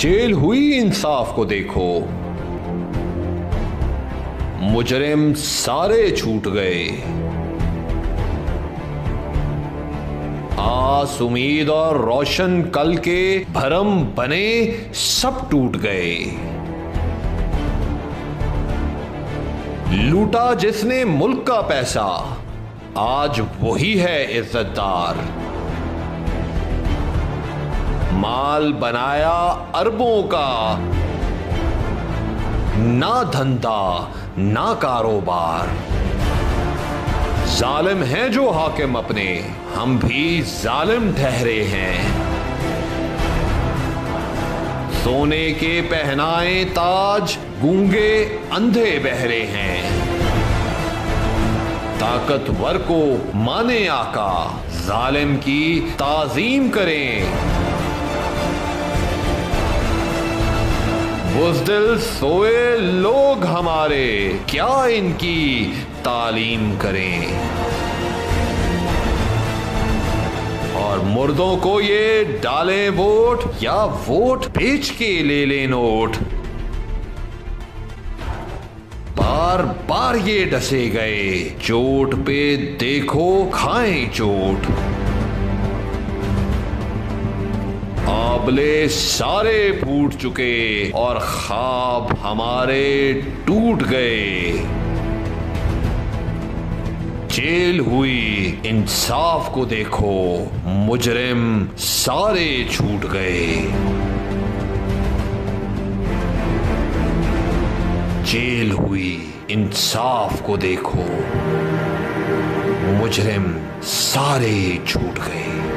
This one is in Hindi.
जेल हुई इंसाफ को देखो। मुजरिम सारे छूट गए। आस, उम्मीद और रोशन कल के भरम बने सब टूट गए। लूटा जिसने मुल्क का पैसा, आज वही है इज्जतदार। माल बनाया अरबों का। ना धंधा, ना कारोबार। जालिम है जो हाकिम अपने, हम भी जालिम ठहरे हैं। सोने के पहनाए ताज, गूँगे अंधे बहरे हैं। ताकतवर को माने आका, जालिम की ताजीम करें। बुजदिल सोए लोग हमारे, क्या इनकी तालीम करें? और मुर्दों को ये डालें वोट, या वोट बेच के ले लें नोट? बार बार ये डसे गए, चोट पे देखो खाएँ चोट। आबले सारे फूट चुके और ख्वाब हमारे टूट गए। जेल हुई इंसाफ को देखो, मुजरिम सारे छूट गए। जेल हुई इंसाफ को देखो, मुजरिम सारे छूट गए।